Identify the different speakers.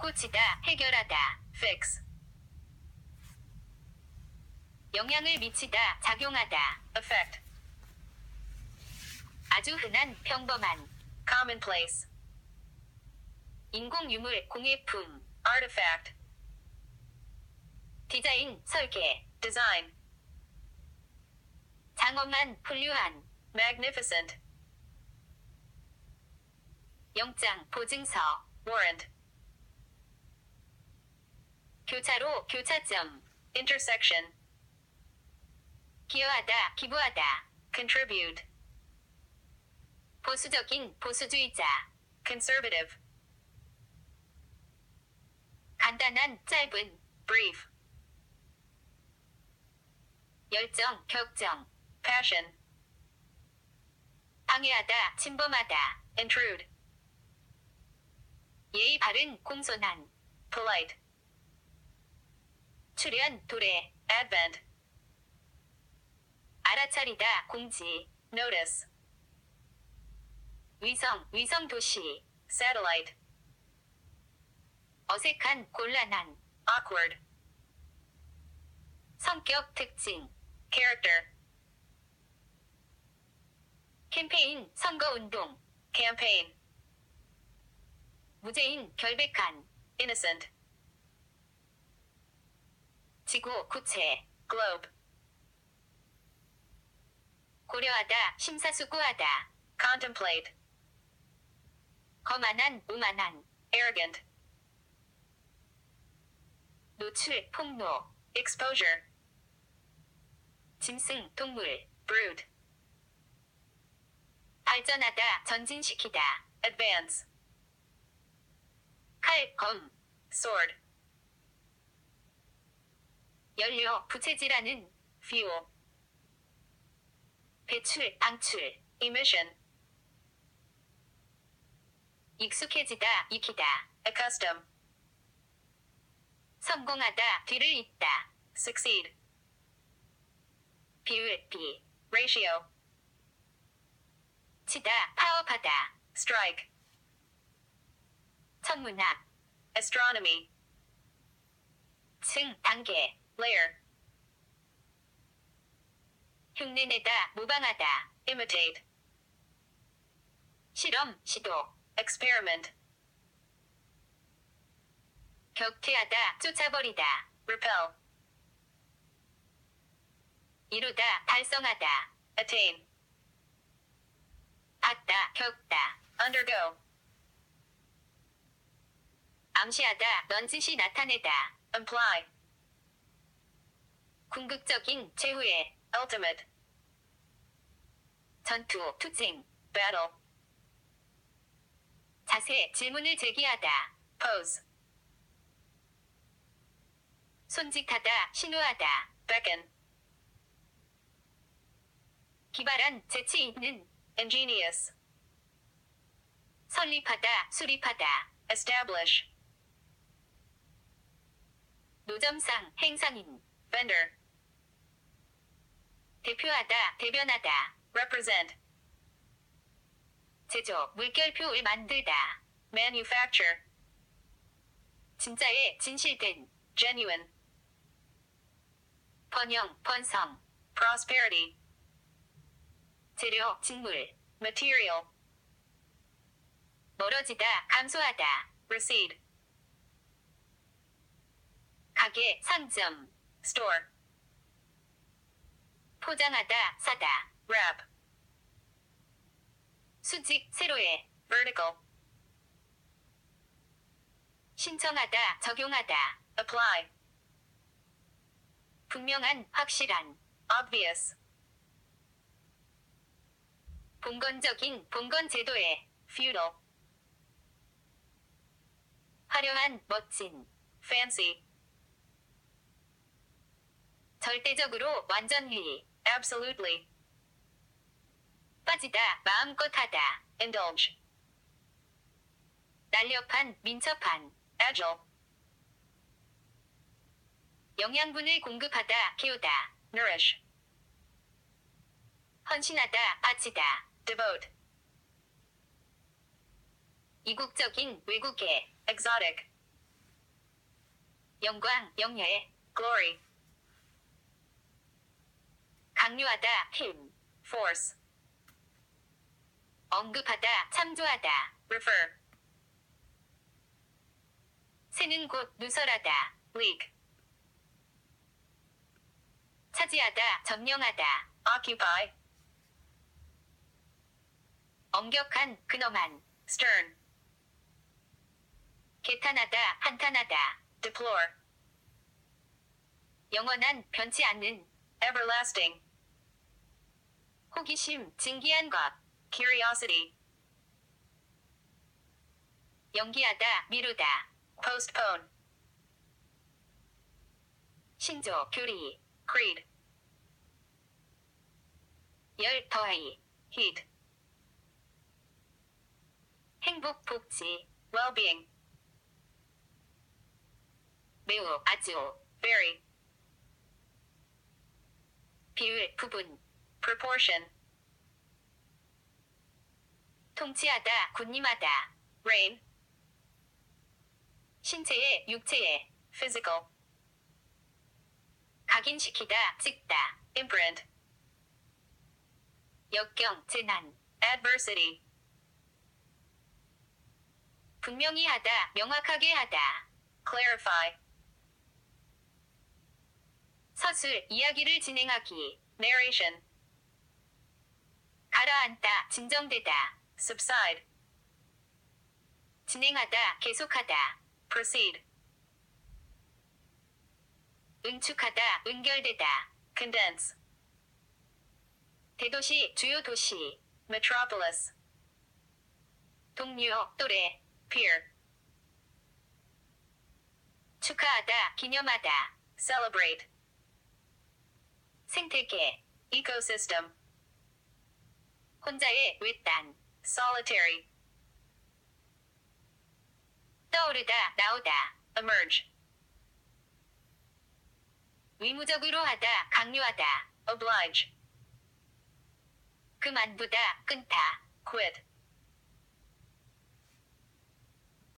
Speaker 1: 고치다, 해결하다.
Speaker 2: fix,
Speaker 1: 영향을 미치다, 작용하다.
Speaker 2: effect,
Speaker 1: 아주 흔한, 평범한.
Speaker 2: commonplace,
Speaker 1: 인공 유물, 공예품.
Speaker 2: artifact,
Speaker 1: 디자인, 설계.
Speaker 2: design,
Speaker 1: 장엄한, 훌륭한.
Speaker 2: magnificent,
Speaker 1: 영장, 보증서.
Speaker 2: warrant,
Speaker 1: 교차로, 교차점.
Speaker 2: intersection,
Speaker 1: 기여하다, 기부하다.
Speaker 2: contribute,
Speaker 1: 보수적인, 보수주의자.
Speaker 2: conservative,
Speaker 1: 간단한, 짧은.
Speaker 2: brief,
Speaker 1: 열정, 격정.
Speaker 2: passion,
Speaker 1: 방해하다, 침범하다.
Speaker 2: intrude,
Speaker 1: 예의 바른, 공손한.
Speaker 2: polite,
Speaker 1: 출현, 도래.
Speaker 2: advent,
Speaker 1: 알아차리다, 공지.
Speaker 2: notice,
Speaker 1: 위성, 위성 도시.
Speaker 2: satellite,
Speaker 1: 어색한, 곤란한.
Speaker 2: awkward,
Speaker 1: 성격, 특징.
Speaker 2: character,
Speaker 1: 캠페인, 선거 운동.
Speaker 2: campaign,
Speaker 1: 무죄인, 결백한.
Speaker 2: innocent,
Speaker 1: 지구, 구체.
Speaker 2: globe,
Speaker 1: 고려하다, 심사숙고하다.
Speaker 2: contemplate,
Speaker 1: 거만한, 오만한.
Speaker 2: arrogant,
Speaker 1: 노출, 폭로.
Speaker 2: exposure,
Speaker 1: 짐승, 동물.
Speaker 2: brood,
Speaker 1: 발전하다, 전진시키다.
Speaker 2: advance,
Speaker 1: 칼, 검.
Speaker 2: sword,
Speaker 1: 연료, 부채질하는.
Speaker 2: fuel,
Speaker 1: 배출, 방출.
Speaker 2: emission,
Speaker 1: 익숙해지다, 익히다.
Speaker 2: accustom,
Speaker 1: 성공하다, 뒤를 잇다.
Speaker 2: succeed,
Speaker 1: 비율, 비.
Speaker 2: ratio,
Speaker 1: 치다, 파업하다.
Speaker 2: strike,
Speaker 1: 천문학.
Speaker 2: astronomy,
Speaker 1: 층, 단계.
Speaker 2: Layer,
Speaker 1: 흉내내다, 모방하다.
Speaker 2: imitate,
Speaker 1: 실험, 시도.
Speaker 2: experiment,
Speaker 1: 격퇴하다, 쫓아버리다.
Speaker 2: repel,
Speaker 1: 이루다, 달성하다.
Speaker 2: attain,
Speaker 1: 받다, 겪다.
Speaker 2: undergo,
Speaker 1: 암시하다, 넌지시 나타내다.
Speaker 2: imply,
Speaker 1: 궁극적인, 최후의.
Speaker 2: ultimate,
Speaker 1: 전투, 투쟁.
Speaker 2: battle,
Speaker 1: 자세, 질문을 제기하다.
Speaker 2: pose,
Speaker 1: 손짓하다, 신호하다.
Speaker 2: beckon,
Speaker 1: 기발한, 재치 있는.
Speaker 2: ingenious,
Speaker 1: 설립하다, 수립하다.
Speaker 2: establish,
Speaker 1: 노점상, 행상인.
Speaker 2: vendor,
Speaker 1: 대표하다, 대변하다.
Speaker 2: represent,
Speaker 1: 제조, 물결표를 만들다.
Speaker 2: manufacture,
Speaker 1: 진짜의, 진실된.
Speaker 2: genuine,
Speaker 1: 번영, 번성.
Speaker 2: prosperity,
Speaker 1: 재료, 직물.
Speaker 2: material,
Speaker 1: 멀어지다, 감소하다.
Speaker 2: recede,
Speaker 1: 가게, 상점.
Speaker 2: store,
Speaker 1: 포장하다, 사다.
Speaker 2: wrap,
Speaker 1: 수직, 세로에.
Speaker 2: vertical,
Speaker 1: 신청하다, 적용하다.
Speaker 2: apply,
Speaker 1: 분명한, 확실한.
Speaker 2: obvious,
Speaker 1: 봉건적인, 봉건 제도에.
Speaker 2: feudal,
Speaker 1: 화려한, 멋진.
Speaker 2: fancy,
Speaker 1: 절대적으로, 완전히.
Speaker 2: Absolutely,
Speaker 1: 빠지다, 마음껏 하다.
Speaker 2: indulge,
Speaker 1: 날렵한, 민첩한.
Speaker 2: agile,
Speaker 1: 영양분을 공급하다, 키우다.
Speaker 2: nourish,
Speaker 1: 헌신하다, 바치다.
Speaker 2: devote,
Speaker 1: 이국적인, 외국의.
Speaker 2: exotic,
Speaker 1: 영광, 영예.
Speaker 2: glory,
Speaker 1: 강요하다, 힘.
Speaker 2: force,
Speaker 1: 언급하다, 참조하다.
Speaker 2: refer,
Speaker 1: 새는 곧 누설하다.
Speaker 2: leak,
Speaker 1: 차지하다, 점령하다.
Speaker 2: occupy,
Speaker 1: 엄격한, 근엄한.
Speaker 2: stern,
Speaker 1: 개탄하다, 한탄하다.
Speaker 2: deplore,
Speaker 1: 영원한, 변치 않는.
Speaker 2: everlasting,
Speaker 1: 호기심, 진기한 것.
Speaker 2: curiosity,
Speaker 1: 연기하다, 미루다.
Speaker 2: postpone,
Speaker 1: 신조, 교리.
Speaker 2: creed,
Speaker 1: 열, 더하이.
Speaker 2: heat,
Speaker 1: 행복, 복지.
Speaker 2: well-being,
Speaker 1: 매우, 아주.
Speaker 2: very,
Speaker 1: 비율, 부분.
Speaker 2: Proportion,
Speaker 1: 통치하다, 군림하다.
Speaker 2: reign,
Speaker 1: 신체에, 육체에.
Speaker 2: physical,
Speaker 1: 각인시키다, 찍다.
Speaker 2: imprint,
Speaker 1: 역경, 재난.
Speaker 2: adversity,
Speaker 1: 분명히 하다, 명확하게 하다.
Speaker 2: clarify,
Speaker 1: 서술, 이야기를 진행하기.
Speaker 2: narration,
Speaker 1: 가라앉다, 진정되다.
Speaker 2: subside,
Speaker 1: 진행하다, 계속하다.
Speaker 2: proceed,
Speaker 1: 응축하다, 은결되다.
Speaker 2: condense,
Speaker 1: 대도시, 주요 도시.
Speaker 2: metropolis,
Speaker 1: 동료, 또래.
Speaker 2: peer,
Speaker 1: 축하하다, 기념하다.
Speaker 2: celebrate,
Speaker 1: 생태계.
Speaker 2: ecosystem,
Speaker 1: 혼자의 외딴.
Speaker 2: solitary,
Speaker 1: 떠오르다, 나오다.
Speaker 2: emerge,
Speaker 1: 의무적으로 하다, 강요하다.
Speaker 2: oblige,
Speaker 1: 그만두다, 끊다.
Speaker 2: quit,